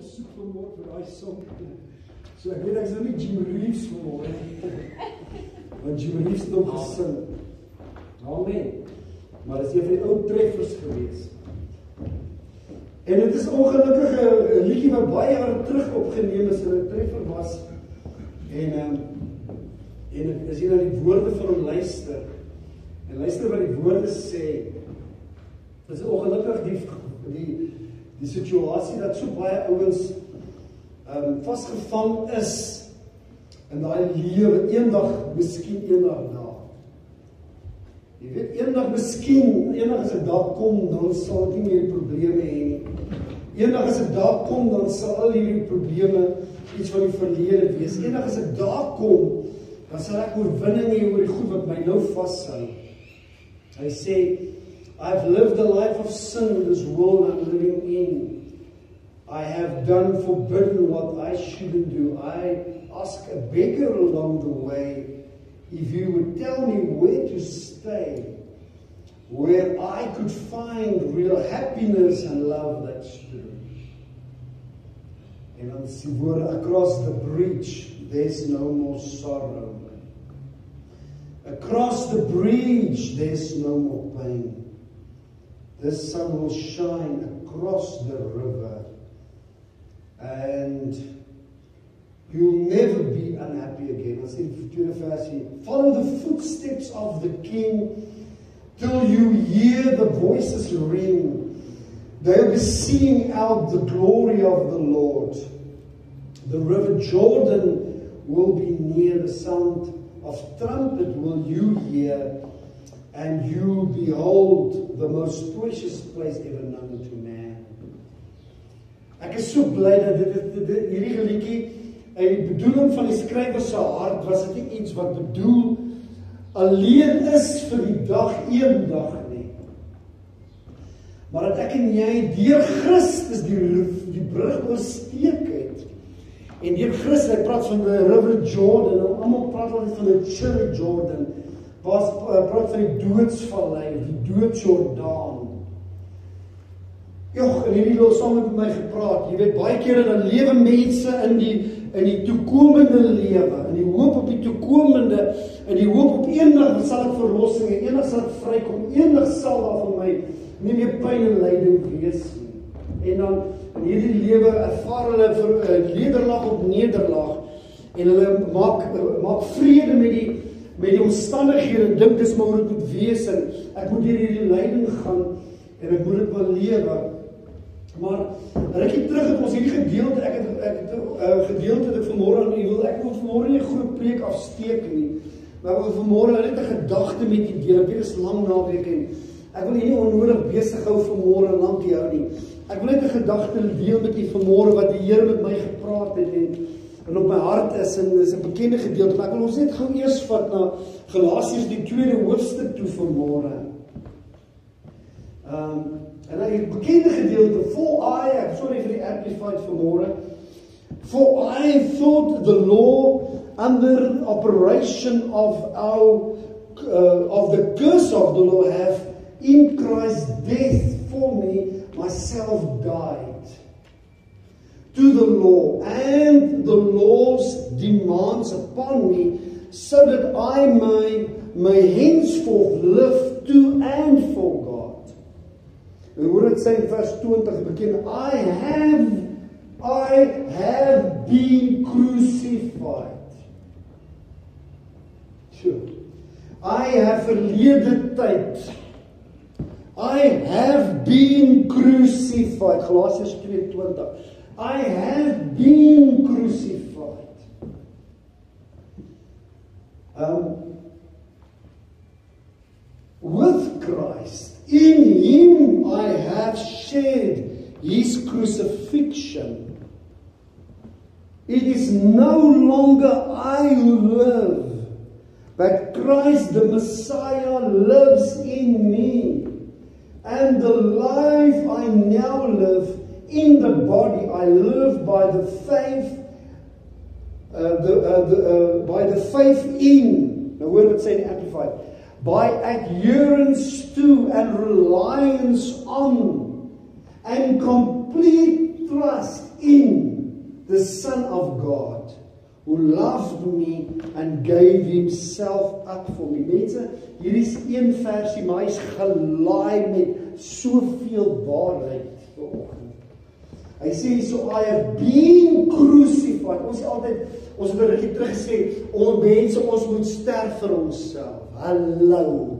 gesoek vanmôre vir daai song. So ek weet ek is nou nie Jim Reeves vanmôre nie. Want Jim Reeves het hom gesing. Amen. Maar dit is een van die ou treffers gewees. En dit is ongelukkig 'n liedjie wat baie jare terug opgeneem is en 'n treffer was. En ehm um, en as jy na die woorde van hom luister en luister wat die woorde sê, is ongelukkig die die die situasie dat so baie ouens ehm um, vasgevang is in daai lewe eendag, miskien eendag na. Jy weet eendag miskien, eendag as 'n dag kom, dan sal ek nie meer probleme hê nie. Eendag as 'n dag kom, dan sal al hierdie probleme iets van die verlede wees. Eendag as 'n dag kom, dan sal ek oorwinning hê oor die goed wat my nou vashou. Hy sê I've lived a life of sin in this world I'm living in. I have done forbidden what I shouldn't do. I ask a beggar along the way if you would tell me where to stay, where I could find real happiness and love that's true. En dan across the bridge there's no more sorrow. Across the bridge there's no more pain. The sun will shine across the river and you'll never be unhappy again. Ons sien die tweede versie. Follow the footsteps of the king till you hear the voices ring. They'll be singing out the glory of the Lord. The river Jordan will be near the sound of trumpet will you hear and you behold the most precious place ever known to man. Ek is so bly dat dit dit hierdie liedjie en die bedoeling van die skrywer se hart was dit nie iets wat bedoel alleen is vir die dag eendag nie. Maar dat ek en jy deur Christus die die brug oorsteek het. En deur Christus, hy praat van die River Jordan, en almal praat altyd van die Chili Jordan. Was praat van die doodsvallei, die doodsjordaan. Jogg, en hierdie wil saam met my gepraat. Jy weet baie kere dan lewe mense in die in die toekomende lewe, in die hoop op die toekomende, in die hoop op eendag sal ek verlossing hê, eendag sal ek vrykom, eendag sal daar vir my nie meer pyn en lyding wees nie. En dan in hierdie lewe ervaar hulle vir uh, eh, nederlaag op nederlaag en hulle maak maak vrede met die met die omstandighede dink dis maar hoe dit moet wees en ek moet deur hierdie lyding gaan en ek moet dit wel lewe. Maar rukkie terug het ons hierdie gedeelte ek het ek het 'n uh, eh, gedeelte dit vanmôre aan u wil ek wil vanmôre nie 'n groot preek afsteek nie. Maar ek wil vanmôre net 'n gedagte met u deel. Ek weet dit is lang naweek en ek wil u nie onnodig besig hou vanmôre lank hou nie. Ek wil net 'n gedagte deel met u vanmôre wat die Here met my gepraat het en en op my hart is en dis 'n bekende gedeelte, maar ek wil ons net gou eers vat na Galasiërs die tweede hoofstuk toe vanmôre. Ehm um, En hy bekende gedeelte for I am sorry vir die amplified vanmôre. For I thought the law under operation of our uh, of the curse of the law have in Christ death for me myself died to the law and the law's demands upon me so that I may may henceforth live to and for God En hoor dit sê in vers 20 bekend I have I have been crucified. So I have verlede tyd I have been crucified. Galasiërs 2:20. I have been crucified. Um with Christ In him I have shared his crucifixion. It is no longer I who live, but Christ the Messiah lives in me. And the life I now live in the body, I live by the faith, uh, the, uh, the, uh, by the faith in. Hoor wat sê die amplified by adherence to and reliance on and complete trust in the Son of God who loved me and gave himself up for me. Mense, hier is een versie, maar hy's gelaai met soveel waarheid vanoggend. Hy sê so I have been crucified. Ons sê altyd ons het rukkie terug gesê, ons mense ons moet sterf vir onsself. Hallo.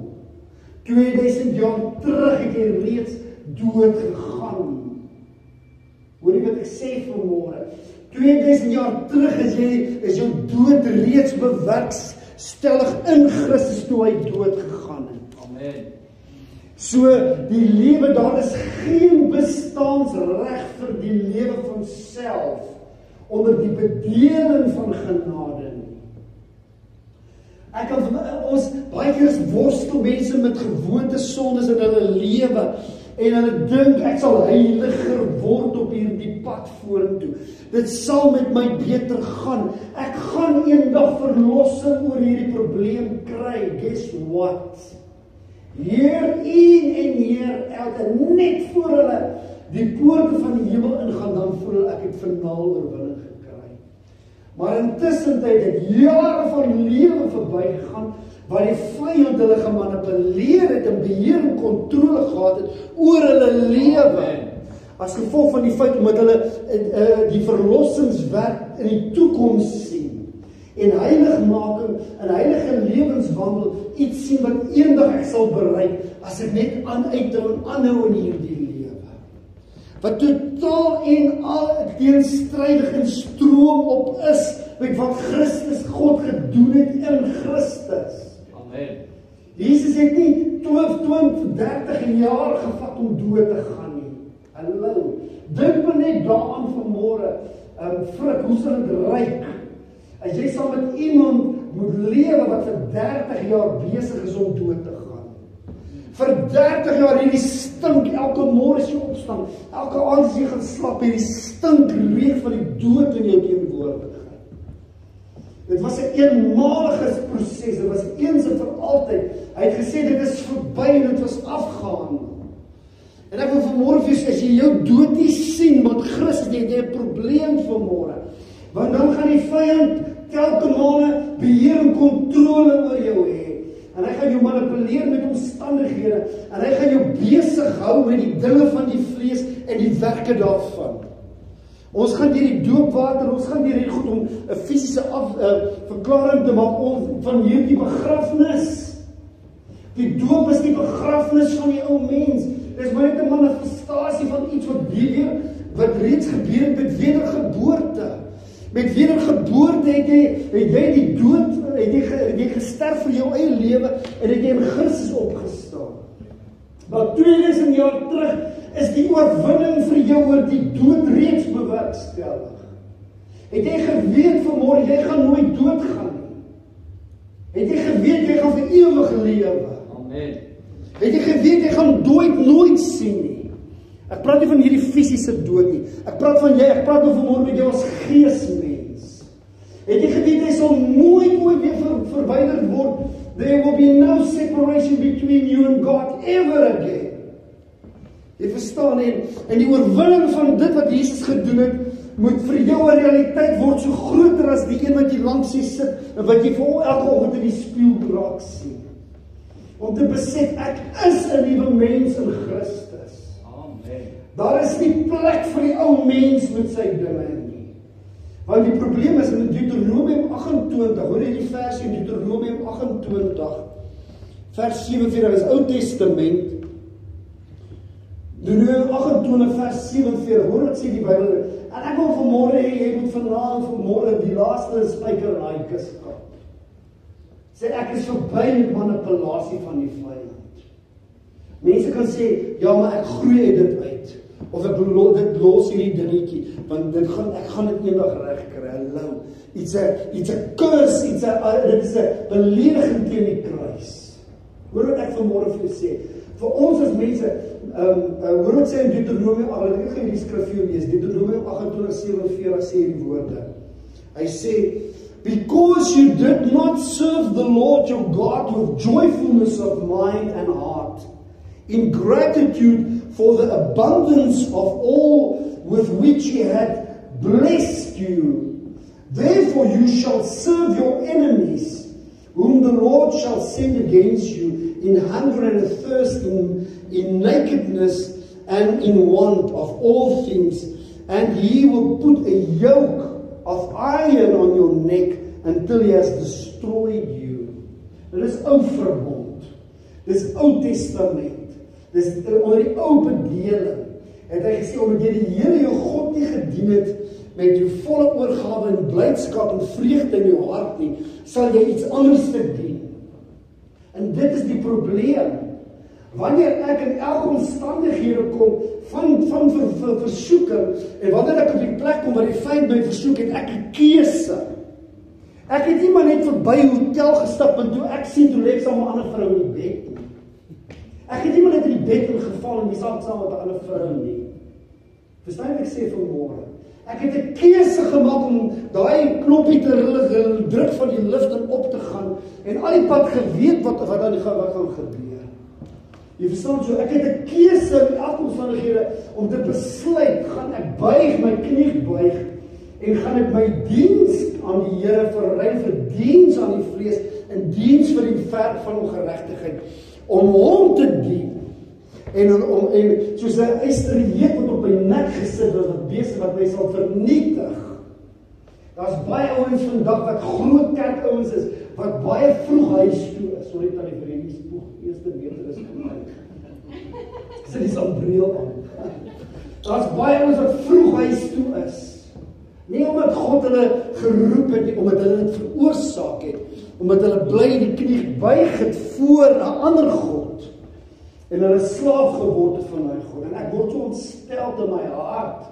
2000 jaar terug het jy reeds dood gegaan. Hoorie wat ek sê vanmôre. 2000 jaar terug is jy is jou dood reeds bewerkstellig in Christus toe hy dood gegaan het. So die lewe daar is geen bestaansreg vir die lewe van self onder die bedeling van genade nie. Ek kan ons baie keer worstel mense met gewoonte sondes in hulle lewe en hulle dink ek sal heiliger word op hierdie pad vorentoe. Dit sal met my beter gaan. Ek gaan eendag verlossing oor hierdie probleem kry. Guess what? Hier in en hier elke net voor hulle die poorte van die hemel ingaan dan voel ek het finaal oorwinning Maar intussen het dit jare van lewe verbygegaan waar die vyand hulle gemanipuleer het en beheer en kontrole gehad het oor hulle lewe. As gevolg van die feit omdat hulle uh, die verlossingswerk in die toekoms en heiligmaking en heilige lewenswandel iets sien wat eendag ek sal bereik as ek net aanuithou en aanhou in hierdie wat totaal en al teenstrydig en stroom op is met wat Christus God gedoen het in Christus. Amen. Jesus het nie 12, 20, 30 jaar gevat om dood te gaan nie. Hallo. Dink maar net daaraan vanmôre. Ehm um, frik, hoe sal dit ryk? As jy saam met iemand moet lewe wat vir 30 jaar besig is om dood te gaan vir 30 jaar hierdie stink elke môre as jy opstaan, elke aand as jy gaan slaap, hierdie stink reuk van die dood in jou teenwoordigheid. Dit was 'n eenmalige proses, dit was eens en vir altyd. Hy het gesê dit is verby en dit was afgehandel. En ek wil vanmôre vir as jy jou dood nie sien met Christus nie, jy 'n probleem vanmôre. Want dan gaan die vyand telke male beheer en kontrole oor jou hê en hy gaan jou manipuleer met omstandighede en hy gaan jou besig hou met die dinge van die vlees en die werke daarvan. Ons gaan deur die doopwater, ons gaan deur hierdie goed om 'n fisiese af uh, verklaring te maak om van hierdie begrafnis. Die doop is die begrafnis van die ou mens. Dis maar net 'n manifestasie van iets wat weer wat reeds gebeur het met wedergeboorte. Met wedergeboorte het jy het jy die dood het jy, het jy gesterf vir jou eie lewe en het jy in Christus opgestaan. Maar 2000 jaar terug is die oorwinning vir jou oor die dood reeds bewerkstellig. Het jy geweet vanmôre jy gaan nooit doodgaan nie? Het jy geweet jy gaan vir ewig lewe? Amen. Het jy geweet jy gaan dood nooit sien nie? Ek praat nie van hierdie fisiese dood nie. Ek praat van jy, ek praat oor vanmôre met jou as geesmens. Het jy geweet jy sal nooit ooit weer ver, verwyder word? There will be no separation between you and God ever again. Jy verstaan en en die oorwinning van dit wat Jesus gedoen het, moet vir jou 'n realiteit word so groter as die een wat jy langs sy sit en wat jy vir elke oggend in die spieël raak sien. Om te besef ek is 'n nuwe mens in Christus. Daar is nie plek vir die ou mens met sy dinge nie. Want die probleem is in Deuteronomium 28, hoor jy die vers in Deuteronomium 28 vers 47 is Ou Testament. Deuteronomium 28 vers 47, hoor wat sê die Bybel? En ek wil vanmôre hê jy moet vanaand vanmôre die laaste spyker in daai kus kap. Sê ek is verby met manipulasie van die vyand. Mense kan sê, ja, maar ek groei dit uit of ek beloon dit los hierdie dingetjie want dit gaan ek gaan dit eendag reg kry. Hallo. Iets 'n iets 'n kurs iets 'n uh, dit is 'n belediging teen die kruis. Hoor wat ek vanmôre vir julle sê. Vir ons as mense ehm um, uh, hoor wat sê in Deuteronomium al ek gaan die skrif vir julle lees. Deuteronomium 28:47 sê die woorde. Hy sê because you did not serve the Lord your God with joyfulness of mind and heart in gratitude for the abundance of all with which he had blessed you. Therefore you shall serve your enemies, whom the Lord shall send against you in hunger and thirst, in, in nakedness and in want of all things. And he will put a yoke of iron on your neck until he has destroyed you. Dit is ou verbond. Dis Ou Testament. Dis onder die ou bedeling. Het hy gesê omdat jy die Here jou God nie gedien het met jou volle oorgawe en blydskap en vreugde in jou hart nie, sal jy iets anders te dien. En dit is die probleem. Wanneer ek in elke omstandighede kom van van ver, ver, versoeking en wanneer ek op die plek kom waar die vyand my versoek het, ek 'n keuse. Ek het nie maar net verby hotel gestap en toe ek sien toe lê ek saam 'n ander vrou in die bed. Ek het nie maar net in die bed ingeval en dis saam met 'n ander vrou nie. Verstaan ek sê vanmôre? Ek het 'n keuse gemaak om daai knoppie te druk van die lift en op te gaan en al die pad geweet wat wat dan gaan wat gaan gebeur. Jy verstaan so, ek het 'n keuse in elke omstandighede om te besluit, gaan ek buig my knie buig en gaan ek my diens aan die Here verruim vir diens aan die vlees en diens vir die ver van ongeregtigheid om hom te dien en om en soos 'n eysterreet wat op my nek gesit was wat besig wat my sal vernietig. Daar's baie ouens vandag wat groot kerk ouens is wat baie vroeg huis toe is. Sorry tannie vir hierdie spoeg. Eerste meter is gekom. Sit die sambreel aan. Daar's baie ouens wat vroeg huis toe is. Nie omdat God hulle geroep het nie, omdat hulle dit veroorsaak het, omdat hulle bly die knie buig het voor 'n ander God en hulle slaaf geword het van daai God. En ek word so ontstel in my hart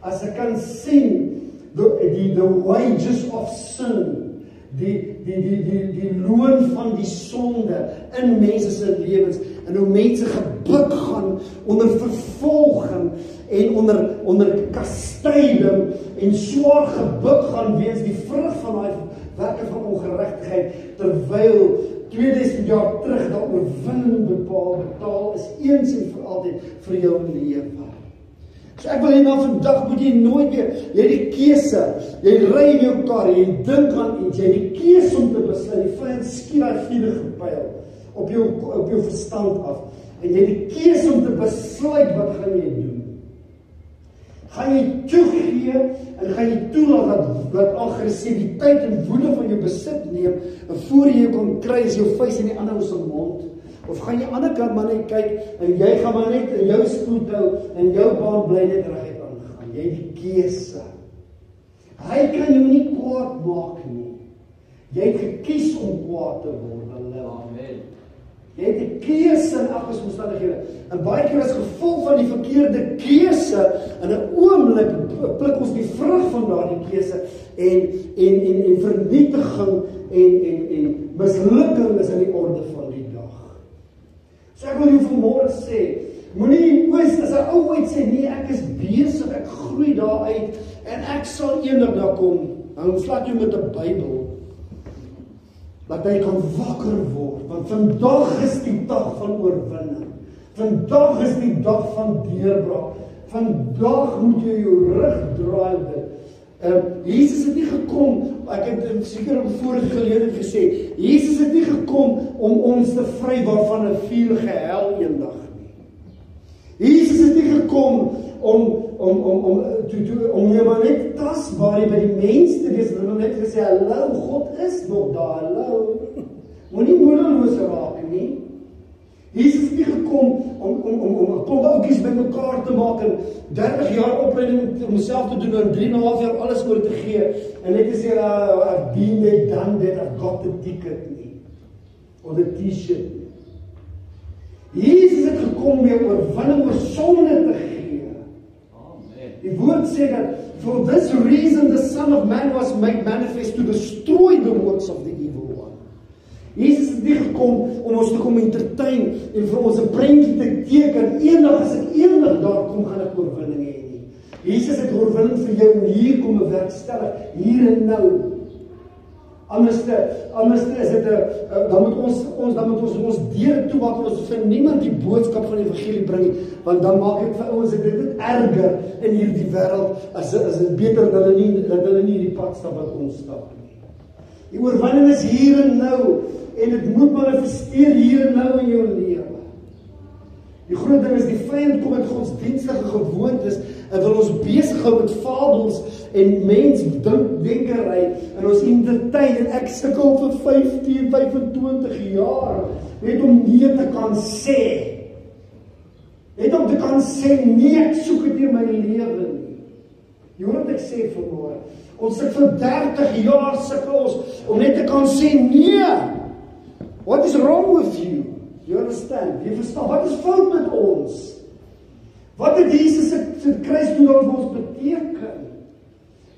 as ek kan sien die die the wages of sin die die die die die loon van die sonde in mense se lewens en hoe mense gebuk gaan onder vervolging en onder onder kastyding en swaar gebuk gaan weens die vrug van daai werke van ongeregtigheid terwyl 2000 jaar terug dat oorwinning bepaal betaal is eens en vir altyd vir jou lewe. So ek wil hê nou vandag moet jy nooit weer jy die keuse, jy ry in jou kar, jy dink aan iets, jy die keuse om te besluit, die vyand skiet daai vuurige pyl op jou op jou verstand af en jy die keuse om te besluit wat gaan jy doen? Gaan jy toegee en gaan jy toelaat dat dat aggressiwiteit en woede van jou besit neem voor jy kom kry is jou vuis in die ander se mond? Of gaan jy aan die ander kant maar net kyk en jy gaan maar net in jou spoed hou en jou baan bly net reguit aangaan jy het die keuse. Hy kan jou nie kwaad maak nie. Jy het gekies om kwaad te word Jy het 'n keuse in elke omstandighede. En baie keer as gevolg van die verkeerde keuse in 'n oomblik pluk ons die vrug van daardie keuse en en en en vernietiging en en en mislukking is in die orde van die dag. So ek wil jou vanmôre sê, moenie oos as 'n ou ooit sê nee, ek is besig, ek groei daaruit en ek sal eendag daar kom. Dan vat jy met 'n Bybel dat hy kan wakker word want vandag is die dag van oorwinning. Vandag is die dag van deurbraak. Vandag moet jy jou rug draai dit. Ehm uh, Jesus het nie gekom, ek het seker op vorige geleentheid gesê, Jesus het nie gekom om ons te vry waarvan 'n vuurige hel eendag nie. Jesus het nie gekom om om om om toe toe om jy maar net tasbaar by die mens te wees hulle net gesê hallo God is nog daar hallo. Moenie moedeloos raak nie. Jesus het nie gekom om om om om 'n klomp oudjies bymekaar te maak en 30 jaar opleiding om homself te doen en 3 en 'n half jaar alles oor te gee en net te sê uh, I've been there done that I've got the ticket nie. Of the t-shirt Jesus het gekom om jou oorwinning oor sonde te gee Die woord sê dat for this reason the son of man was made manifest to destroy the works of the evil one. Jesus het nie gekom om ons te kom entertain en vir ons 'n prentjie te teken eendag as ek eendag daar kom gaan ek oorwinning hê nie. Jesus het oorwinning vir jou hier kom bewerkstellig hier en nou. Anderste, anderste is dit 'n uh, dan moet ons ons dan moet ons ons deure toemaak en ons vir niemand die boodskap van die evangelie bring nie, want dan maak dit vir ouens dit net erger in hierdie wêreld as as dit beter dat hulle nie dat hulle nie die pad stap wat ons stap nie. Die oorwinning is hier en nou en dit moet manifesteer hier en nou in jou lewe. Die groot ding is die vyand kom met godsdienstige gewoontes en wil ons besig hou met fabels en mens dink denkery in ons identiteit en ek sukkel vir 15 25 jaar net om nee te kan sê. Net om te kan sê nee, ek soek dit in my lewe nie. Jy hoor wat ek sê vanmôre. Ons sit vir 30 jaar sukkel ons om net te kan sê nee. What is wrong with you? You understand? Jy verstaan wat is fout met ons? Wat het Jesus se se kruisdood vir ons beteken?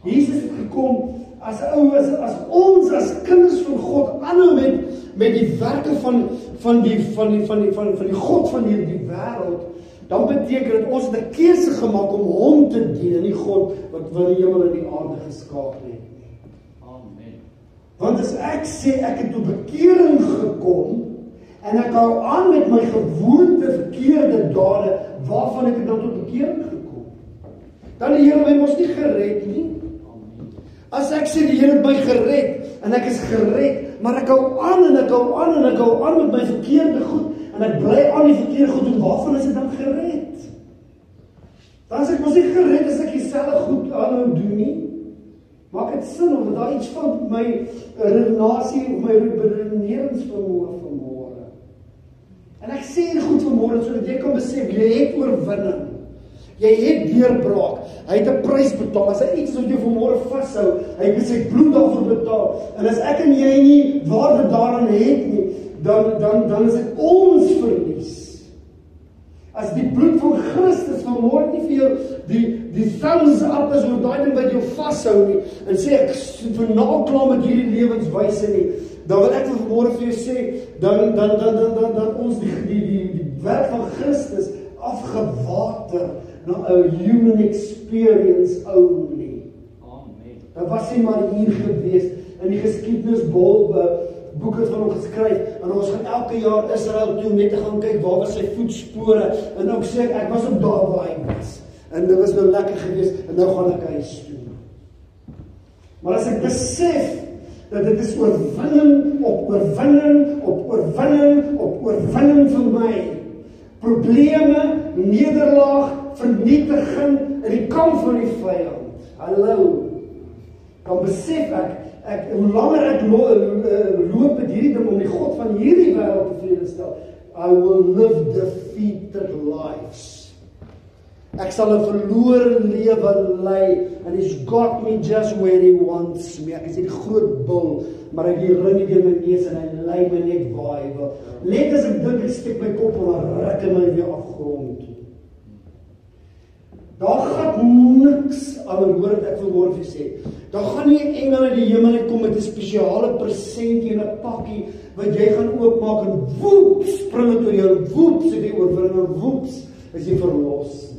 Jesus het gekom as 'n ou as as ons as kinders van God aanhou met met die werke van van die van die van die van van die God van hierdie wêreld, dan beteken dit ons het 'n keuse gemaak om hom te dien, nie God wat wat die hemel en die aarde geskaap het nie. Amen. Want as ek sê ek het tot bekering gekom, en ek hou aan met my gewoonte verkeerde dade waarvan ek dan tot bekering gekom. Dan die Here my mos nie gered nie. As ek sê die Here my gered en ek is gered, maar ek hou aan en ek hou aan en ek hou aan met my verkeerde goed en ek bly aan die verkeerde goed en waarvan is ek dan gered? Dan sê ek mos nie gered as ek dieselfde goed aanhou doen nie. Maak dit sin of daar iets van my redenasie of my redeneringsvermoë vermoë? En ek sê dit goed vanmôre sodat jy kan besef jy het oorwinning. Jy het deurbraak. Hy het 'n prys betaal. As hy iets wat jy vanmôre vashou, hy het sy bloed daarvoor betaal. En as ek en jy nie waarde daaraan het nie, dan dan dan is dit ons verlies. As die bloed van Christus vanmôre nie vir jou die die thumbs up is oor daai ding wat jou vashou nie en sê ek vernaal klaar met hierdie lewenswyse nie dan wil ek vanmôre vir jou sê dan dan dan dan dan, dan ons die die die die werk van Christus afgewater na 'n human experience only. Amen. Dit was nie maar hier gewees in die geskiedenisbol boeke van hom geskryf en ons gaan elke jaar Israel toe net te gaan kyk waar was sy voetspore en ook sê ek was op daar waar hy was. En dit was nou lekker geweest en nou gaan ek huis toe. Maar as ek besef dat dit is oorwinning op oorwinning op oorwinning op oorwinning vir my. Probleme, nederlaag, vernietiging in die kamp van die vyand. Hallo. Dan besef ek ek hoe langer ek lo, uh, loop met hierdie ding om die God van hierdie wêreld tevrede stel, I will live defeated lives. Ek sal 'n verlore lewe lei and he's got me just where he wants me. Ek is die groot bul, maar ek hier ring deur my neus en hy lei my net waar hy wil. Net as ek dink ek steek my kop en ruk my weer afgrond toe. Daar gaan niks aan hoor wat ek verhoor vir sê. Daar gaan nie engele die hemel uit kom met 'n spesiale presentie en 'n pakkie wat jy gaan oopmaak en woep spring dit oor jou woep sê die oorwinning en woep is jy verlos.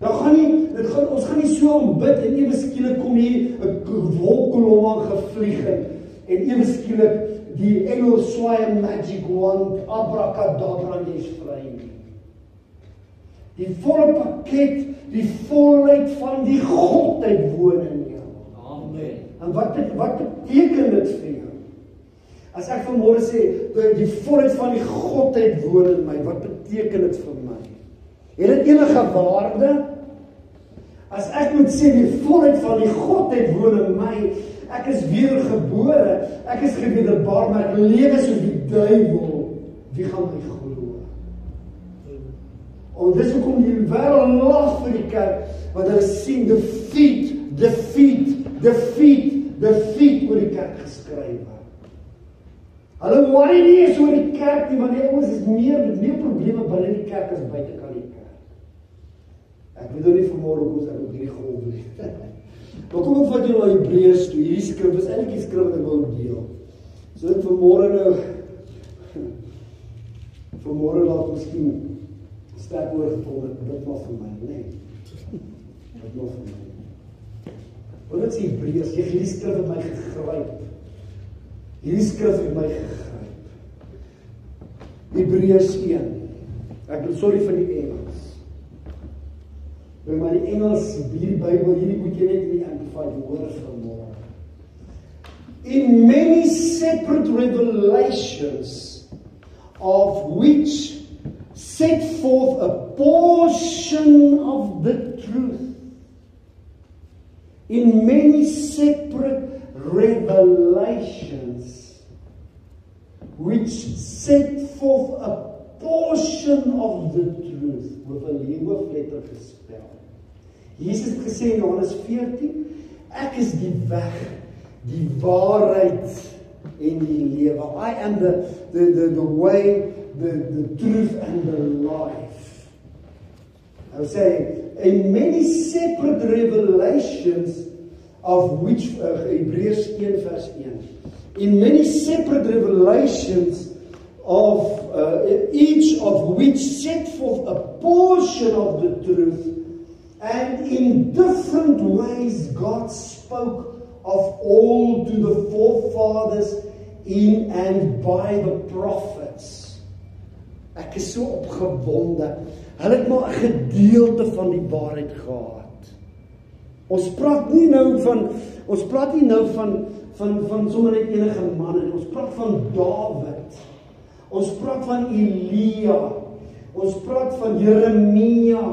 Dan gaan nie dit gaan ons gaan nie so aanbid en ewe skielik kom hier 'n wolkkolom aan gevlieg en en ewe skielik die engel swaai 'n magic wand abracadabra dis vry nie. Die volle pakket, die volheid van die godheid woon in jou. Amen. En wat wat beteken dit vir jou? As ek vanmôre sê die volheid van die godheid woon in my, wat beteken dit vir my? Het dit enige waarde? As ek moet sê die volheid van die Godheid woon in my, ek is weergebore, ek is gewederbaar, maar ek lewe soos die duiwel. Wie gaan my glo? En dis hoekom die wêreld lag vir die kerk, want hulle sien defeat, defeat, defeat, defeat oor die kerk geskryf word. Hulle worry nie eens oor die kerk nie, want die ouens is meer met meer probleme binne die kerk as buite kan die kerk. Ek weet nou nie vanmôre hoe ons op hierdie golf lê. Maar kom ek vat jou na Hebreërs toe. Hierdie skrif is eintlik die skrif wat ek wou deel. So ek vanmôre nou vanmôre laat miskien sterk oorgekom het dit maar vir my? Nee. Dit nog vir my. Wat is Hebreërs? Jy hierdie skrif het my gegryp. Hierdie skrif het my gegryp. Hebreërs 1. Ek is sorry vir die Engels. Wanneer maar die Engels hierdie Bybel, hierdie moet jy net in die amplified hoor vanmôre. In many separate revelations of which set forth a portion of the truth in many separate revelations which set forth a portion of the truth with a leeuwletter gespel. Jesus het gesê in Johannes 14, ek is die weg, die waarheid en die lewe. I am the the the the way, the the truth and the life. I was saying in many separate revelations of which uh, Hebreërs 1 vers 1 in many separate revelations of uh, each of which set forth a portion of the truth and in different ways God spoke of all to the forefathers in and by the prophets. Ek is so opgewonde. Hulle het maar 'n gedeelte van die waarheid gehad. Ons praat nie nou van ons praat nie nou van van van sommer net enige man en ons praat van Dawid. Ons praat van Elia. Ons praat van Jeremia.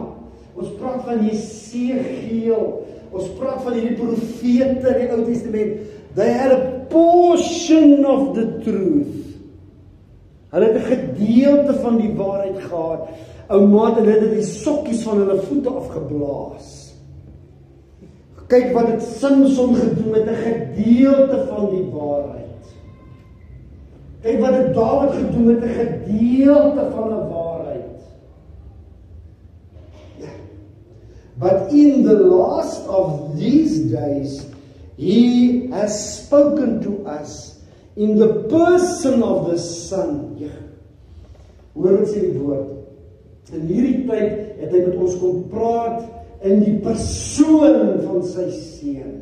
Ons praat van Jesegiel. Ons praat van hierdie profete in die Ou Testament. They had a portion of the truth. Hulle het 'n gedeelte van die waarheid gehad. Ou maat hulle het die sokkies van hulle voete afgeblaas. Kyk wat dit Samson gedoen met 'n gedeelte van die waarheid. Kyk wat dit Dawid gedoen met 'n gedeelte van 'n waarheid. But in the last of these days he has spoken to us in the person of the son. Ja. Hoor wat sê die woord? In hierdie tyd het hy met ons kom praat in die persoon van sy seun.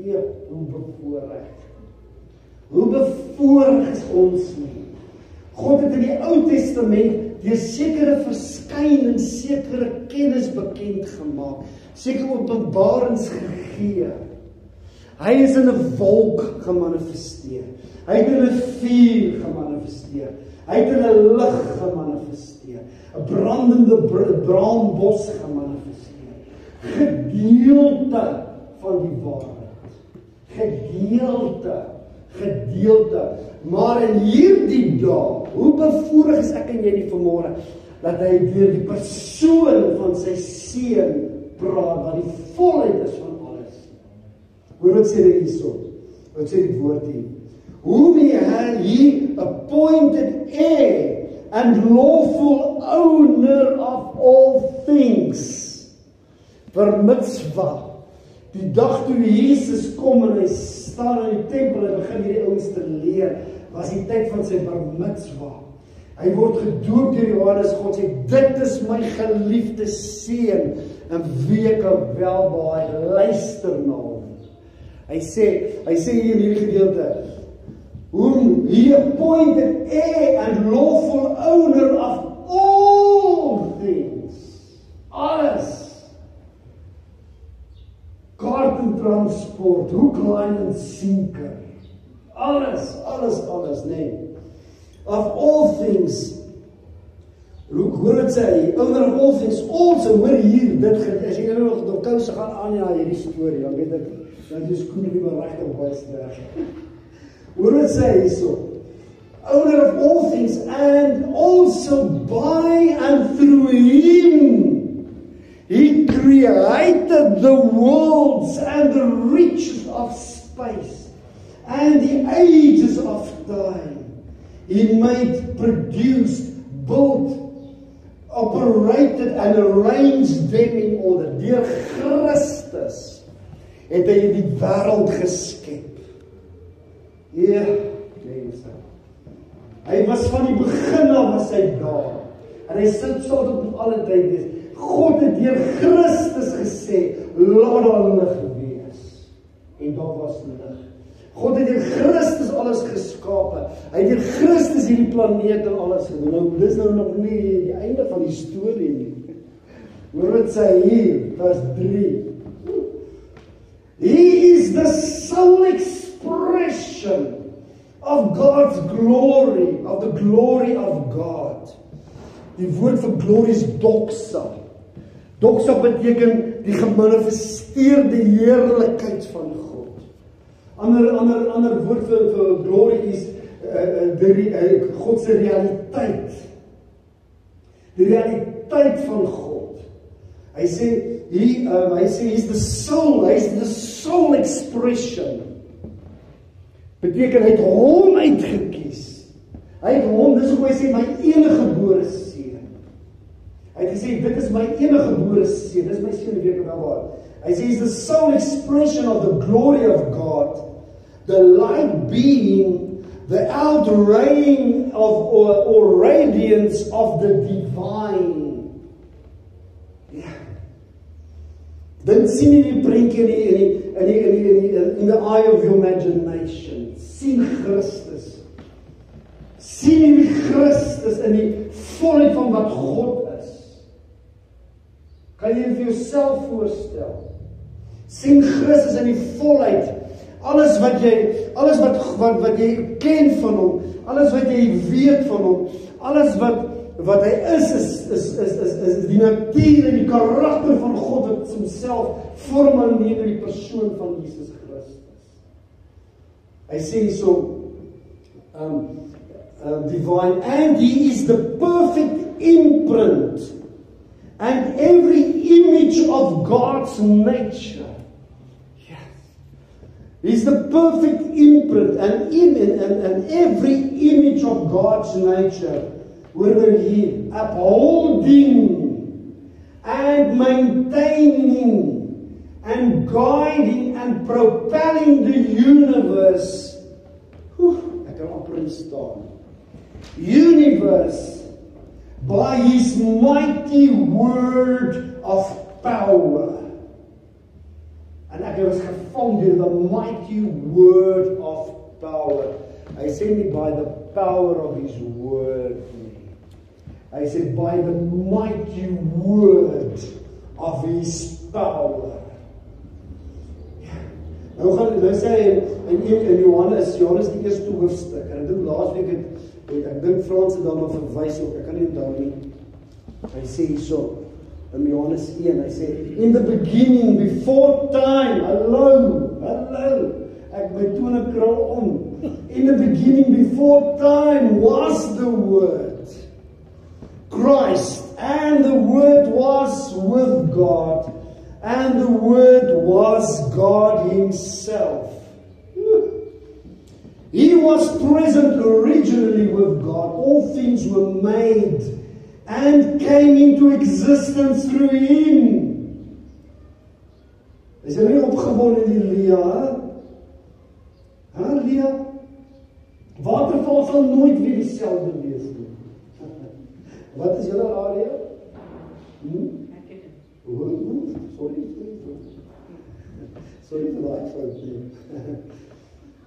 Ja, hoe bevoorreg. Hoe bevoorreg is ons nie. God het in die Ou Testament deur sekere verskynings sekere kennis bekend gemaak, sekere openbarings gegee. Hy is in 'n wolk gemanifesteer. Hy het 'n vuur gemanifesteer. Hy het 'n lig gemanifesteer. 'n Brandende braambos gemanifesteer. Gedeelte van die waarheid. Gedeelte gedeelte. Maar in hierdie dag, hoe bevoorreg is ek en jy nie vanmôre dat hy deur die persoon van sy seun praat wat die volheid is van alles. Hoor wat sê dit hierso? Wat sê die woord hier? Whom he had he appointed heir and lawful owner of all things. Vermitswa die dag toe Jesus kom en hy staan in die tempel en begin hierdie ouens te leer, was die tyd van sy bar mitzwa. Hy word gedoop deur Johannes. God sê dit is my geliefde seun en wie ek welbaai luister na hom. Hy sê, hy sê hier in hierdie gedeelte whom he appointed heir and lawful owner of all things. Alles kaartentransport, hoeklyn en sinker. Alles, alles, alles. Nee. Of all things. Look, hoor dit sê, owner of all things also hoor hier dit as jy nou nog nog kouse gaan aan ja hierdie storie, dan weet ek dat jy skoene nie meer reg op was reg. Hoor dit sê hierso. Owner of all things and also by and through him He created the worlds and the riches of space and the ages of time. He made, produced, built, operated and arranged them in order. Deur Christus het hy die wêreld geskep. Ja, mense. Hy was van die begin af was hy daar. En hy sit so tot alle tye. God het deur Christus gesê, laat daar lig wees. En daar was lig. God het deur Christus alles geskape. Hy het deur Christus hierdie planeet en alles gedoen. Nou dis nou nog nie die einde van die storie nie. Hoor wat sê hier, vers 3. He is the sole expression of God's glory, of the glory of God. Die woord vir glory is doxa. Doxa beteken die gemanifesteerde heerlikheid van God. Ander ander ander woord vir vir glory is uh, die uh, God se realiteit. Die realiteit van God. Hy sê hy um, hy sê he's the soul, he's the soul expression. Beteken hy het hom uitgekies. Hy het hom, dis hoe hy sê my enige gebore seun. Hy het gesê dit is my enige gebore seun, dis my seun wie ek nou waar. Hy sê he's the soul expression of the glory of God. The light being the outraying of or, or radiance of the divine. Ja. Dan sien jy die prentjie in die in die in die in die in the eye of your imagination. Sien Christus. sien jy Christus in die volheid van wat God is. Kan jy vir jouself voorstel? sien Christus in die volheid alles wat jy alles wat wat wat jy ken van hom, alles wat jy weet van hom, alles wat wat hy is is is is is, is die natuur en die karakter van God wat homself vorm in die persoon van Jesus Christus. Hy sê so um uh, divine and he is the perfect imprint and every image of God's nature. He's the perfect imprint and in and, and every image of God's nature, whether he upholding and maintaining and guiding and propelling the universe. Whew, I can amper staan. Universe by his mighty word of power. En ek was gevang deur the mighty word of power. Hy sê nie by the power of his word nie. Hy sê by the mighty word of his power. Nou gaan nou sê in in Johannes, Johannes die eerste hoofstuk. En ek dink laasweek het, het ek dink Frans het daarna verwys ook. Ek kan nie onthou nie. Hy sê hierso in Johannes 1. Hy sê in the beginning before time. Hallo. Hallo. Ek my tone krul om. In the beginning before time was the word. Christ and the word was with God and the word was God himself. He was present originally with God. All things were made and came into existence through him. Is hy nie opgewonde in Elia? Hè, Elia? Waterval sal nooit weer dieselfde wees nie. Wat is julle area? Hm? Oh, sorry.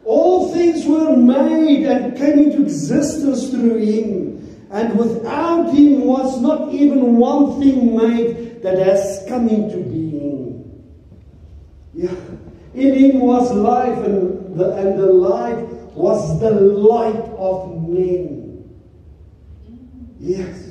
All things were made and came into existence through him. And without him was not even one thing made that has come into being. Yeah. In him was life, and the, and the life was the light of men. Yes.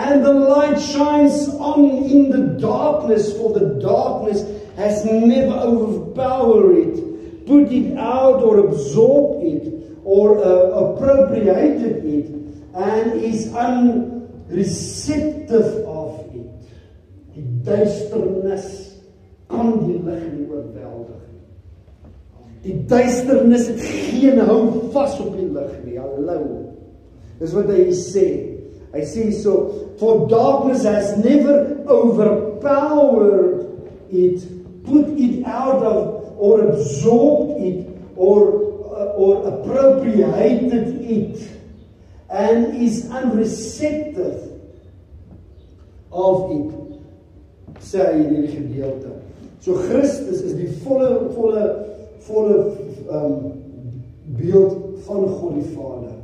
And the light shines on in the darkness, for the darkness has never overpowered it, put it out, or absorbed it, or uh, appropriated it and is unreceptive of it. Die duisternis kan die lig nie oorweldig nie. Die duisternis het geen hou vas op die lig nie. Hallo. Dis wat hy sê. Hy sê so for darkness has never overpowered it, put it out of or absorbed it or uh, or appropriated it and is unreceptive of it sê hy in hierdie gedeelte. So Christus is die volle volle volle ehm um, beeld van God die Vader.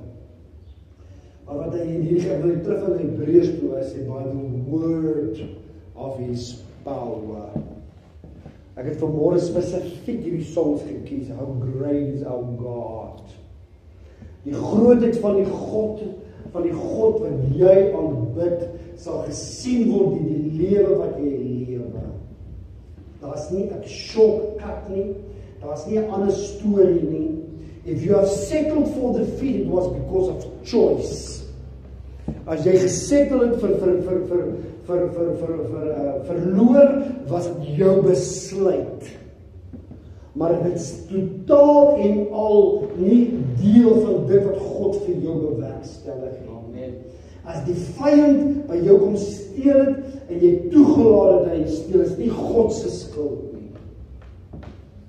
Maar wat hy hierdie ek wil net terug in Hebreërs toe hy sê by the word of his power. Ek het vanmôre spesifiek hierdie songs gekies. How great is our God. Die grootheid van die God van die God wat jy aanbid sal gesien word in die lewe wat jy lewe. Daar's nie 'n shortcut nie. Daar's nie 'n ander storie nie. If you have settled for field it was because of choice. As jy gesettel het vir vir vir vir vir vir vir vir uh, verloor was dit jou besluit. Maar dit is totaal en al nie deel van dit wat God vir jou bewerkstellig het. Amen. As die vyand by jou kom steel het en jy toegelaat het hy steel, is nie God se skuld nie.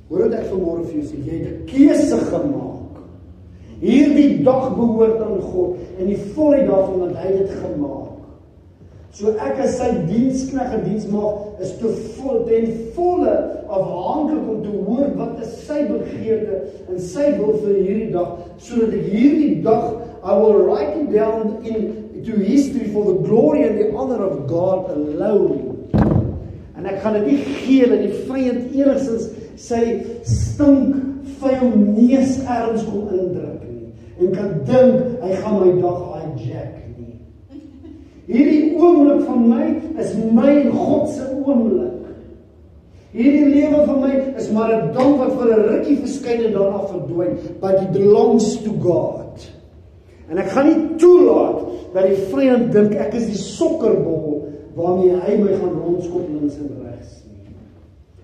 Hoor wat ek vanmôre vir jou sê, jy het 'n keuse gemaak. Hierdie dag behoort aan God en die volheid daarvan want hy het dit gemaak. So ek as sy dienskneg en diensmaag is te vol ten volle afhanklik om te hoor wat is sy begeerte en sy wil vir hierdie dag sodat ek hierdie dag I will write it down in to history for the glory and the honor of God alone. En ek gaan dit nie gee dat die vyand enigstens sy stink vuil neus erns kom indruk en kan dink hy gaan my dag hijack nie. Hierdie oomblik van my is my en God se oomblik. Hierdie lewe van my is maar 'n ding wat vir 'n rukkie verskyn en daarna verdwyn, but it belongs to God. En ek gaan nie toelaat dat die vyand dink ek is die sokkerbal waarmee hy my gaan rondskop links en regs nie.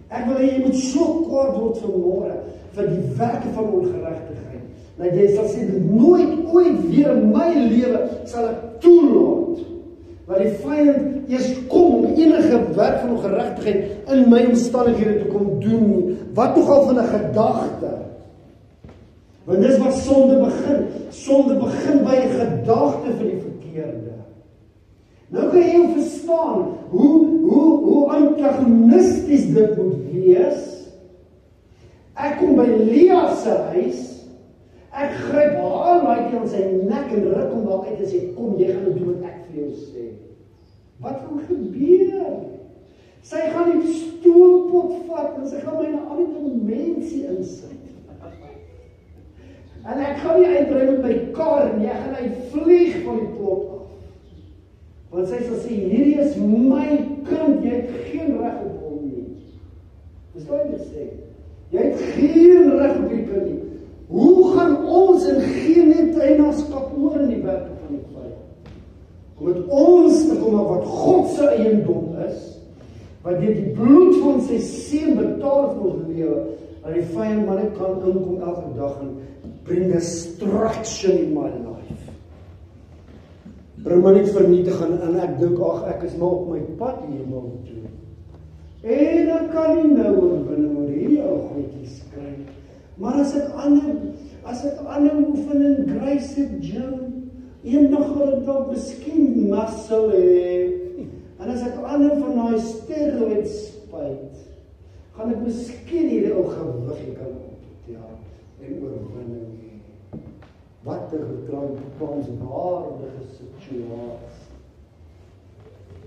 Ek wil hê jy moet so kwaad word vanmôre vir die werke van ongeregtigheid. Dat jy sal dit nooit ooit weer in my lewe sal ek toelaat dat die vyand eers kom om enige werk van ongeregtigheid in my omstandighede te kom doen nie. Wat tog al van 'n gedagte Want dis wat sonde begin. Sonde begin by 'n gedagte vir die verkeerde. Nou kan jy verstaan hoe hoe hoe antagonisties dit moet wees. Ek kom by Lia se huis. Ek gryp haar right in sy nek en ruk hom daar uit en sê kom jy gaan doen wat ek vir jou sê. Wat gaan gebeur? Sy gaan die stoompot vat en sy gaan my in 'n ander dimensie insit. En ek gaan nie uitry met my kar nie, ek gaan uitvlieg van die plot af. Want sy sal sê hierdie is my kind, jy het geen reg op hom nie. Dis wat jy sê. Jy het geen reg op die kind nie. Hoe gaan ons in geen net eienaarskap oor in die werke van die vyand? Om met ons te kom op wat God se eiendom is, wat deur die bloed van sy seun betaal vir ons lewe, dat die vyand maar net kan inkom elke dag en bring destruction in my life. Bring my net vernietiging en ek dink ag ek is maar op my pad hemel toe. En dan kan nie nou oor binne oor hierdie ou goedjies kry. Maar as ek ander as ek ander oefen in grace of gym, eendag gaan dit dalk miskien muscle hê. En as ek ander van daai steroids spyt, gaan ek miskien hierdie ou gewig kan optel en oorwinning hê. Wat 'n getranswaardige situasie.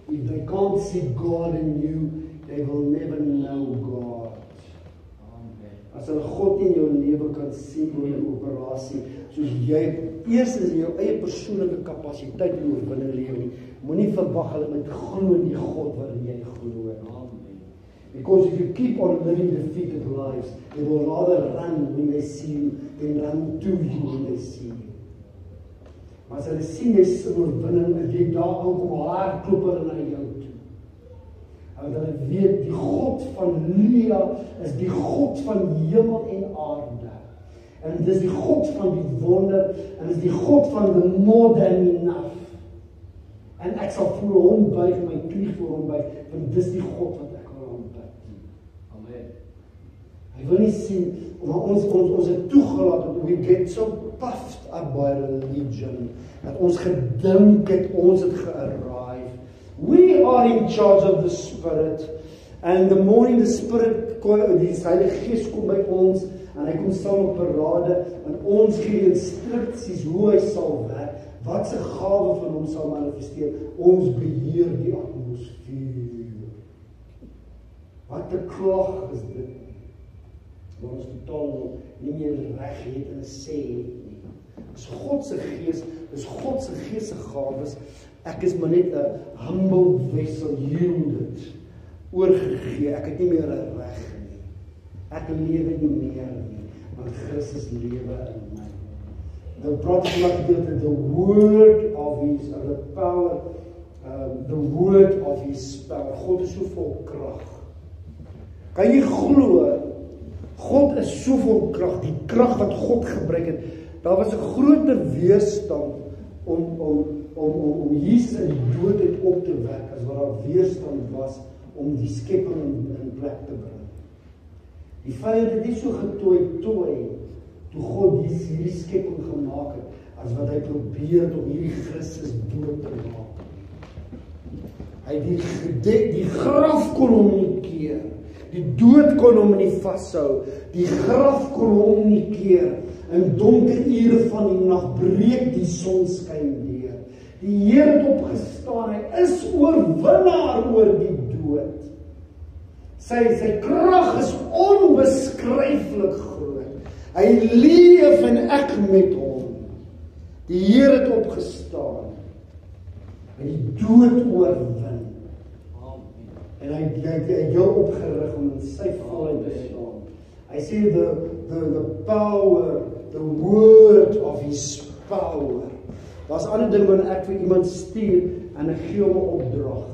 If they can't see God in you, they will never know God. As hulle God in jou lewe kan sien oor 'n operasie, soos jy eers in jou eie persoonlike kapasiteit in oorwinning lewe nie, moenie verwag hulle moet glo in die God waarin jy glo. Amen. Because if you keep on living defeated lives, they will rather run when they see you than run to you when they see you. Maar as hulle sien jy se oorwinning, as jy daar aankom, hardloop hulle na jou En hulle weet die God van Lia is die God van hemel en aarde. En dis die God van die wonder en dis die God van the more than enough. En ek sal voor hom buig, my knie voor hom buig, want dis die God wat ek wil aanbid. Amen. Hy wil nie sien omdat ons ons ons het toegelaat dat we get so puffed up by religion dat ons gedink het ons het gearrive. We are in charge of the spirit and the morning the spirit kom die Heilige Gees kom by ons en hy kom saam op parade en ons gee instruksies hoe hy sal werk, wat se gawe van hom sal manifesteer. Ons beheer die atmosfeer. Wat 'n klag is dit? Maar ons totaal nie meer reg het en sê nie. Dis God se gees, dis God se gees se gawes. Ek is maar net 'n humble vessel yielded oorgegee. Ek het nie meer 'n reg nie. Ek lewe nie meer nie, maar Christus lewe in my. The prophet the, the word of his of the power um the word of his power. God is so vol krag. Kan jy glo? God is so vol krag, die krag wat God gebruik het. Daar was 'n groot weerstand om om om om, om Jesus uit die dood uit op te wek as wat daar weerstand was om die skepping in, in plek te bring. Die vyand het nie so getooi toe toe God hierdie skepping gemaak het as wat hy probeer om hierdie Christus dood te maak. Hy die gedek die graf kon hom nie keer. Die dood kon hom nie vashou. Die graf kon hom nie keer. In donker ure van die nag breek die son skyn weer. Die Here het opgestaan. Hy is oorwinnaar oor die dood. Sy sy krag is onbeskryflik groot. Hy leef en ek met hom. Die Here het opgestaan. Hy die dood oorwin. Amen. En hy hy hy jou opgerig om in sy volheid te staan. Hy sê the the the power, the word of his power. Daar's 'n ander ding wanneer ek vir iemand stuur en ek gee hom 'n opdrag.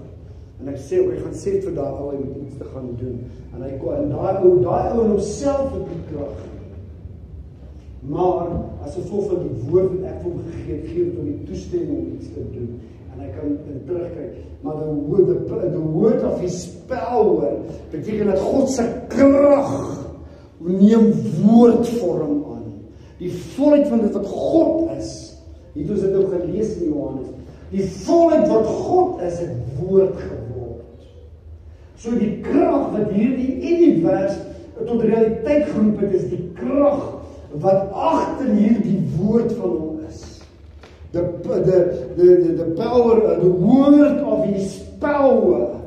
En ek sê ek gaan sê vir daai ou hy moet iets te gaan doen. En hy kom en daai ou daai ou in homself het die krag. Maar as gevolg van die woord wat ek vir hom gegee het, gee dit hom die toestemming om iets te doen en hy kan in terugkyk. Maar the word the, the word of his power beteken dat God se krag neem woordvorm aan. Die volheid van dit wat God is. Het ons dit ook gelees in Johannes. Die volheid wat God is, het woord geword. So die krag wat hierdie univers tot realiteit geroep het, is die krag wat agter hierdie woord van hom is. The the the the, the power the word of his power.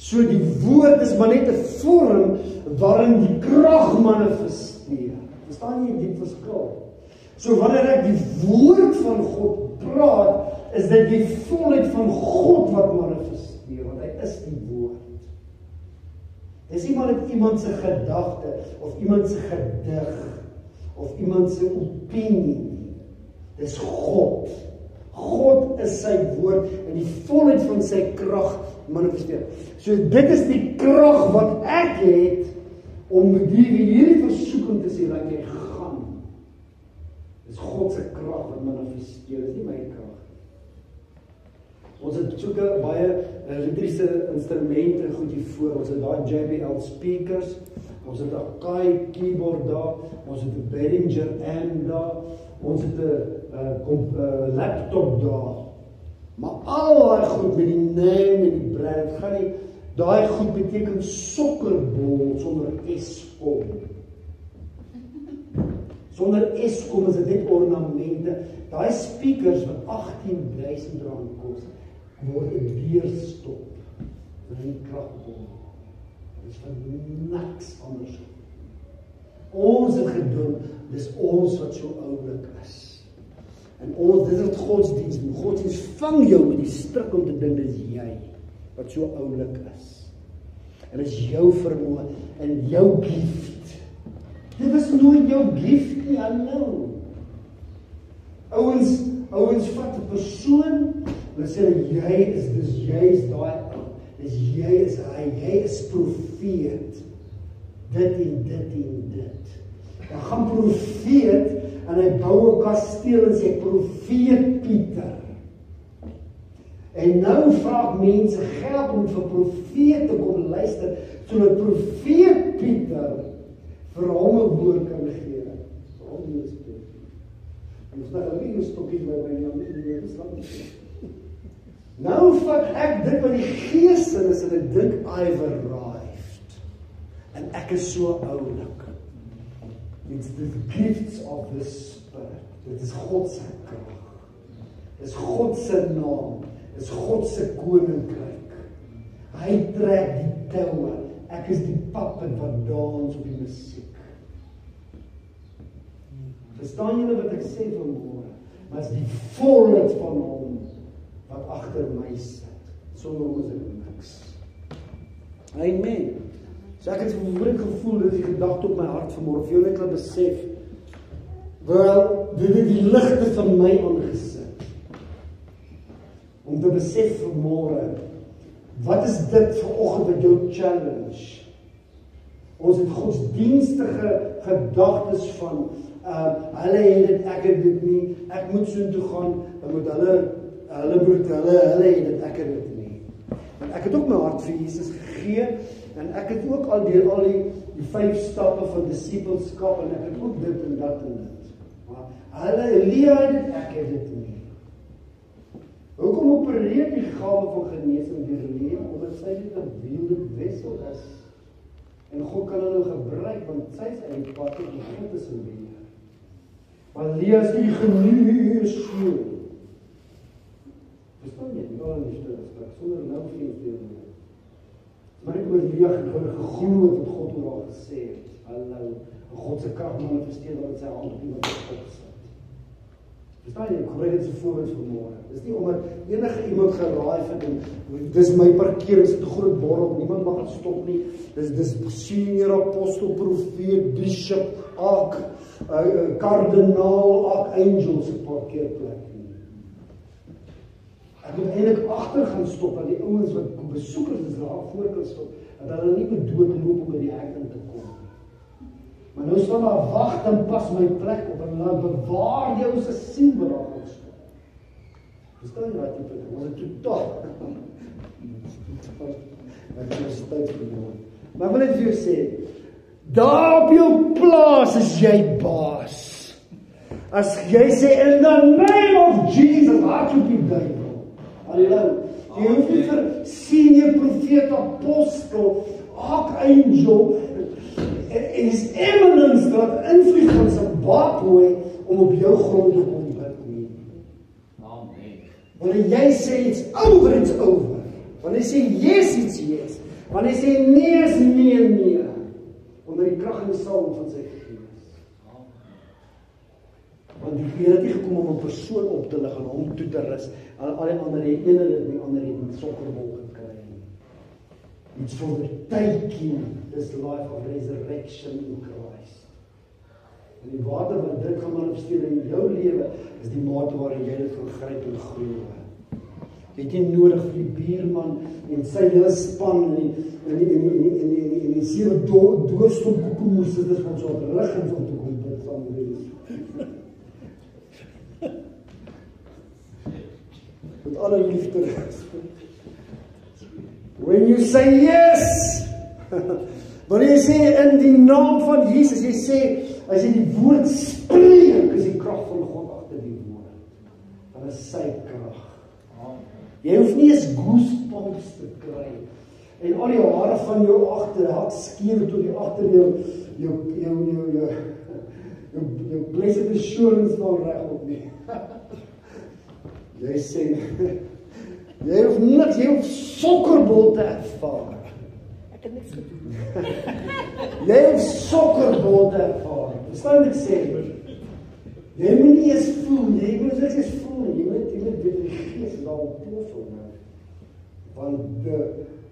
So die woord is maar net 'n vorm waarin die krag manifesteer. Verstaan jy die verskil? So wanneer ek die woord van God praat, is dit die volheid van God wat manifesteer, want hy is die woord. Dis nie maar net iemand se gedagte of iemand se gedig of iemand se opinie nie. Dis God. God is sy woord en die volheid van sy krag manifesteer. So dit is die krag wat ek het om met hierdie versoeking te sê dat jy God se krag wat manifesteer, dis nie my krag nie. Ons het soeke baie elektriese instrumente goed hier voor. Ons het daai JBL speakers. Ons het 'n Akai keyboard daar. Ons het 'n Behringer amp daar. Ons het 'n laptop daar. Maar al daai goed met die naam en die brand gaan nie daai goed beteken sokkerbol sonder Eskom. Sonder Eskom is dit net ornamente. Daai speakers wat R18000 kos word weer stop. Vir die kragbom. Dit is van niks anders. Ons het gedoen, dis ons wat so oulik is. En ons dis wat godsdiens. Godsdiens vang jou met die stryk om te dink dis jy wat so oulik is. En dis jou vermoë en jou gift. Dit was nooit jou gift nie, hallo. Ouens, ouens vat 'n persoon en sê jy is dis jy is daai ou. Dis jy is hy, jy is profeet. Dit en dit en dit. Dan gaan profeet en hy bou 'n kasteel en sê profeet Pieter. En nou vra mense geld om vir profete te kom luister sodat profeet Pieter vir hom 'n woord kan gee. Hom nie spreek. Ons nou nie eens stop hier by my naam nie, nie verstaan nie. Nou vat ek dit wat die gees is en ek dink I've arrived. En ek is so oulik. It's the gifts of the Spirit. Dit is God se krag. Dis God se naam. Dis God se koninkryk. Hy trek die toue. Ek is die puppet wat dans op die musiek. Verstaan julle wat ek sê vanmôre? Maar is die volheid van hom wat agter my sit. Sonder hom is ek niks. Amen. So ek het vermoed gevoel dat die gedagte op my hart vanmôre vir jou net kan besef. Wel, dit het die ligte van my aangesit. Om te besef vanmôre wat is dit vir oggend wat jou challenge? Ons het godsdienstige gedagtes van uh hulle het dit ek het dit nie. Ek moet so toe gaan dan moet hulle hulle moet hulle hulle het dit ek het dit nie. Want ek het ook my hart vir Jesus gegee en ek het ook al deur al die die vyf stappe van disippelskap en ek het ook dit en dat en dit maar hulle leer dit ek het dit nie hoekom opereer die gawe van genesing deur lewe omdat sy dit 'n wilde wissel is en God kan hulle gebruik want sy is eintlik pad tot die God is in wie Want lees die genuus siel. Verstaan jy? Ja, nie stil is, maar sonder nou geen veel. Maar ek moet leer geglo het wat God oor haar gesê het. Hallo, God se krag manifesteer wat sy hand op iemand gesit. Verstaan jy? Ek kry dit so voorbeeld vir môre. Dis nie omdat enige iemand geraai vind en dis my parkering se te groot bord op niemand mag dit stop nie. Dis dis senior apostel, profeet, bishop, ak 'n kardinaal archangel se parkeerplek nie. Ek moet eintlik agter gaan stop aan die ouens wat besoekers is daar voor kan stop dat hulle nie bedoel loop om by die hek in te kom. Maar nou staan daar wag en pas my plek op en laat bewaar jou se siel bewaar stop. Verstaan jy wat ek bedoel? Ons het totaal Ek het tyd verloor. Maar wil ek vir jou sê, Daar op jou plaas is jy baas. As jy sê in the name of Jesus, wat jy Bybel. Hallo. Jy hoef nie vir senior profeet apostel, archangel is eminence dat invloed van Zimbabwe om op jou grond te kom bid nie. Amen. Wanneer jy sê it's over, it's over. Wanneer jy sê yes, it's yes. Wanneer jy sê nee, is nee, nee onder die krag en salwing van sy gees. Want die Here het nie gekom om 'n persoon op te lig en hom toe te rus. Al al die ander het een hulle die ander het met sokkerbol gekry. It's for the taking this life of resurrection in Christ. En die water wat dit gaan manifesteer in jou lewe is die mate waarin jy dit kan gryp en glo. Jy het nie nodig vir die buurman en sy hele span en en en die en die en die, en die sewe doofstop koekoes dit is van so 'n rig en van toe kom dit van wees. Met alle liefde. When you say yes. Wanneer jy sê in die naam van Jesus, jy sê as jy die woord spreek, is die krag van God agter die woord. Dan is sy krag. Jy hoef nie eens goosebumps te kry en al die hare van jou agter, hart skeer tot die agter jou jou jou jou jou jou, jou blessed assurance nou reg op nie. Jy sê jy hoef niks, jy hoef sokkerbol te ervaar. Ek het niks gedoen. jy hoef sokkerbol te ervaar. Verstaan ek sê? Jy moet nie eens voel, jy moet net eens voel, jy moet jy moet weet die gees daar op plof nou. Want die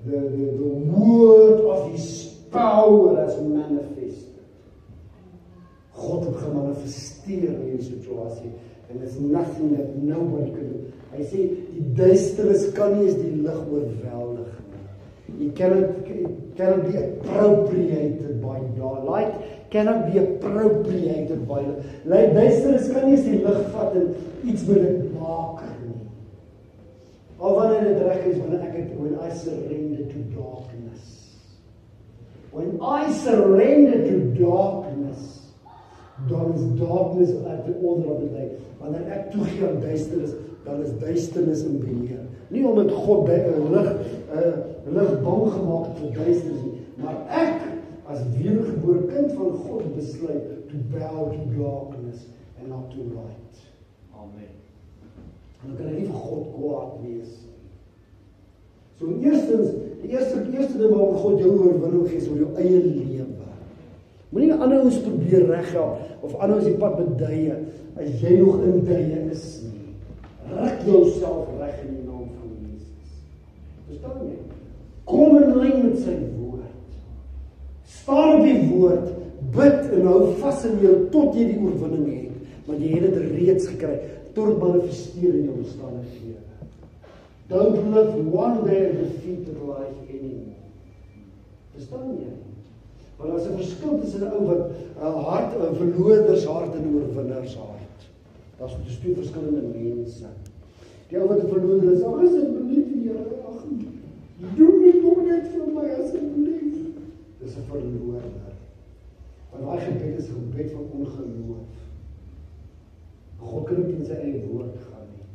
the, the, the word of his power has manifested. God het gemanifesteer in hierdie situasie and there's nothing that nobody can do. Hy sê die duisternis kan nie eens die lig oorweldig nie. You cannot cannot be appropriated by God. Light cannot be appropriated by light. Duisternis kan nie eens die lig vat en iets met dit maak Al wanneer dit reg is wanneer ek het when I surrender to darkness. When I surrender to darkness, dan is darkness at the order of the day. Wanneer ek toegee aan duisternis, dan is duisternis in beheer. Nie omdat God by 'n lig 'n lig bang gemaak het vir duisternis nie, maar ek as wedergebore kind van God besluit to bow to darkness and not to light. Amen. En dan kan jy nie vir God kwaad wees nie. So eerstens, die eerste eerste ding waarom God jou oorwinning gee is oor jou eie lewe. Moenie ander ons probeer reghelp of ander ons die pad beduie as jy nog in tye is nie. Ruk jouself reg in die naam van Jesus. Verstaan jy? Kom in lyn met sy woord. Staan op die woord, bid en hou vas in jou tot jy die oorwinning het, want jy het dit reeds gekry tot dit manifesteer in jou omstandighede. Don't live one day a defeated life anymore. Verstaan jy? Want daar's 'n verskil tussen 'n ou wat 'n hart 'n verloorders hart en 'n oorwinners hart. Daar's dis twee verskillende mense. Die ou wat 'n verloorder is, ag asseblief Here, ag doen net kom net vir my asseblief. Dis 'n verloorder. Want daai gebed is 'n gebed van ongeloof. God kan nie in sy eie woord gaan nie.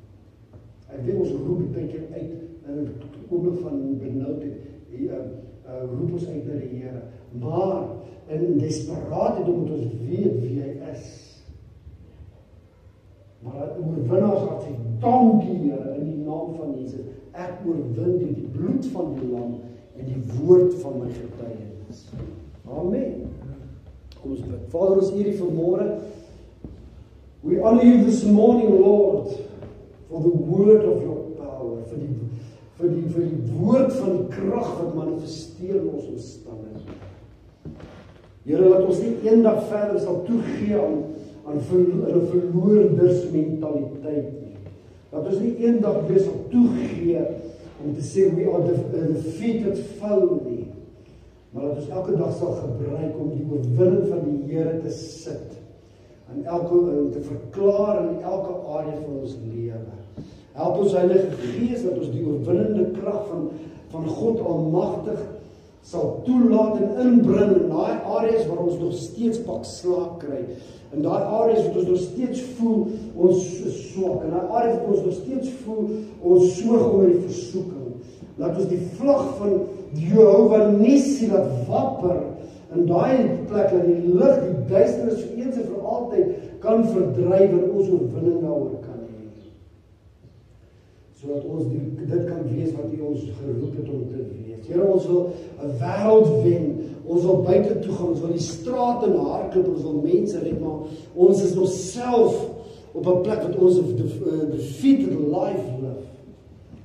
Ek weet ons roep baie keer uit in 'n oomblik van benoudheid. Hier uh, roep ons uit na die Here. Maar in desperaatheid moet ons weet wie hy is. Maar oorwinnaars wat sê dankie Here in die naam van Jesus. Ek oorwin deur die bloed van die lam en die woord van my getuienis. Amen. Kom ons bid. Vader, ons hierdie vanmôre We honor you this morning, Lord, for the word of your power, vir die vir die vir die woord van krag wat manifesteer in ons omstandighede. Here laat ons nie eendag verder sal toegee aan aan 'n verloorders mentaliteit nie. Dat ons nie eendag weer sal toegee om te sê we are the defeated foe nie. Maar dat ons elke dag sal gebruik om die oorwinning van die Here te sit in elke om te verklaar in elke area van ons lewe. Help ons Heilige Gees dat ons die oorwinnende krag van van God Almagtig sal toelaat en inbring in daai areas waar ons nog steeds pak slaap kry. In daai areas wat ons nog steeds voel ons is swak. In daai areas wat ons nog steeds voel ons soog onder die versoeking. Laat ons die vlag van Jehovah Nissi laat wapper in daai plek dat die lig die duisternis vir eens en vir altyd kan verdryf en ons oorwinning daaroor kan sodat ons die, dit kan wees wat U ons geroep het om te wees. Here, ons wil 'n wêreld wen. Ons wil buite toe gaan, ons wil die strate hardloop, ons wil mense red, maar ons is nog self op 'n plek wat ons 'n defeated life live.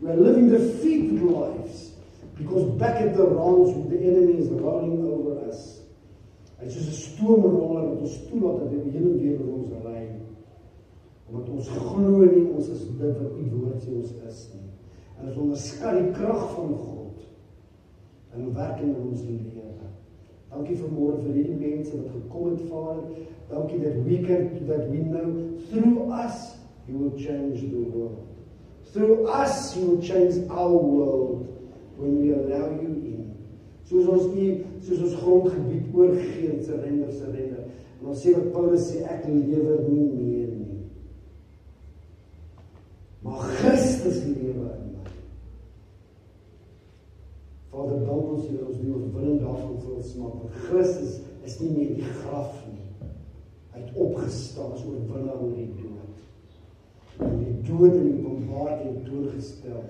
We are living defeated lives because back at the rounds the enemy is rolling over us. Hy's soos 'n stoomroller wat ons toelaat dat hy heen en weer oor ons ry omdat ons glo nie ons is dit wat u woord sê ons is nie. En ons onderskat die krag van God in werking in ons lewe. Dankie vir môre vir hierdie mense wat gekom het Vader. Dankie dat we can that we know through us you will change the world. Through us you will change our world when we allow you in. Soos ons u soos ons grondgebied oorgee en surrender surrender. En ons sê wat Paulus sê ek lewer nie meer nie maar Christus lewe in. Vader, dank ons dat ons die oorwinning daarvan wil smaak. Want Christus is nie meer die graf nie. Hy het opgestaan as oorwinnaar oor die dood. En die dood in die openbaar en toegestel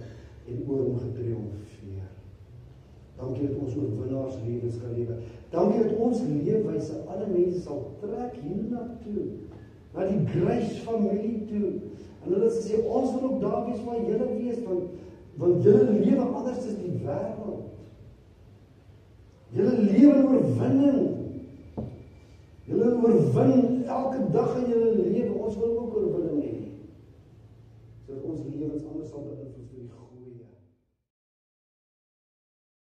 en oor hom getriomfeer. Dankie dat ons oorwinnaars lewens kan lewe. Dankie dat ons leefwyse alle mense sal trek hiernatoe. Na die grace familie toe En hulle sê ons wil ook daar wees waar julle wees want want julle lewe anders is die wêreld. Julle lewe oorwinning. Julle oorwin elke dag in julle lewe. Ons wil ook oorwinning hê. Sodat ons lewens anders sal beïnvloed